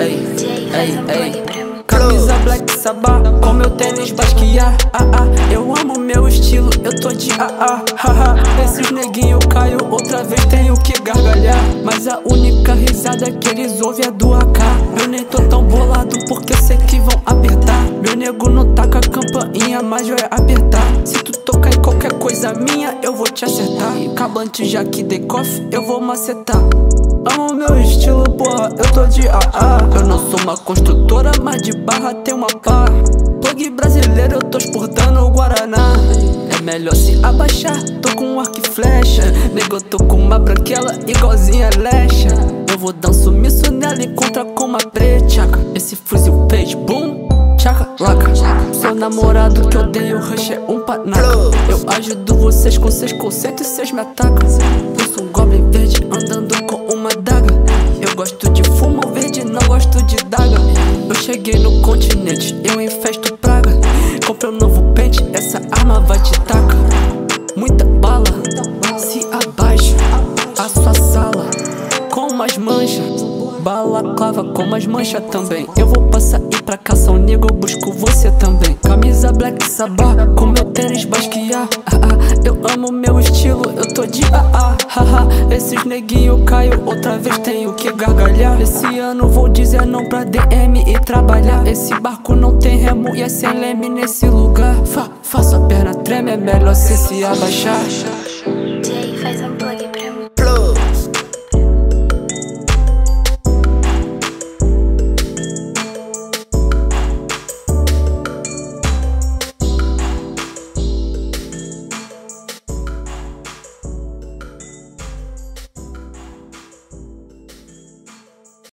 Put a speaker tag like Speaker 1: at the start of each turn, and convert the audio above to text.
Speaker 1: ei, ei, ei. Camisa black sabá, com meu tênis basquear. Ah, ah, eu amo meu estilo, eu tô de ah, ah, haha. Esses neguinho caiu outra vez, tenho que gargalhar. Mas a única risada que eles ouvem é do AK. Eu nem tô tão bolado porque sei que vão apertar. Meu nego não taca a campainha, mas vai apertar. Se tu tocar em qualquer coisa minha, eu vou te acertar. Cabante já que dei coffee, eu vou macetar. Amo meu estilo, porra, eu tô de AA Eu não sou uma construtora, mas de barra tem uma pá. Plug brasileiro, eu tô exportando o Guaraná. É melhor se abaixar, tô com um arco e flecha. Nego, eu tô com uma branquela igualzinha lecha Eu vou dar um sumiço nela, encontra com uma preta Esse fuzil fez boom Chaca, laca. Sou namorado que odeio rush, é um panaca Eu ajudo vocês com seus conceitos e vocês me atacam. Eu sou um verde, não gosto de daga. Eu cheguei no continente, eu infesto praga. Comprei um novo pente, essa arma vai te tacar. Muita bala, se abaixa A sua sala, com mais manchas Balaclava com mais mancha também. Eu vou passar e pra caça um nego, eu busco você também. Camisa black sabá, com basquear Eu amo meu estilo, eu tô de ah ah. Esses neguinho caiu, outra vez tenho que gargalhar. Esse ano vou dizer não pra DM e trabalhar. Esse barco não tem remo e é sem leme nesse lugar. Fa Faça a perna treme, é melhor cê se abaixar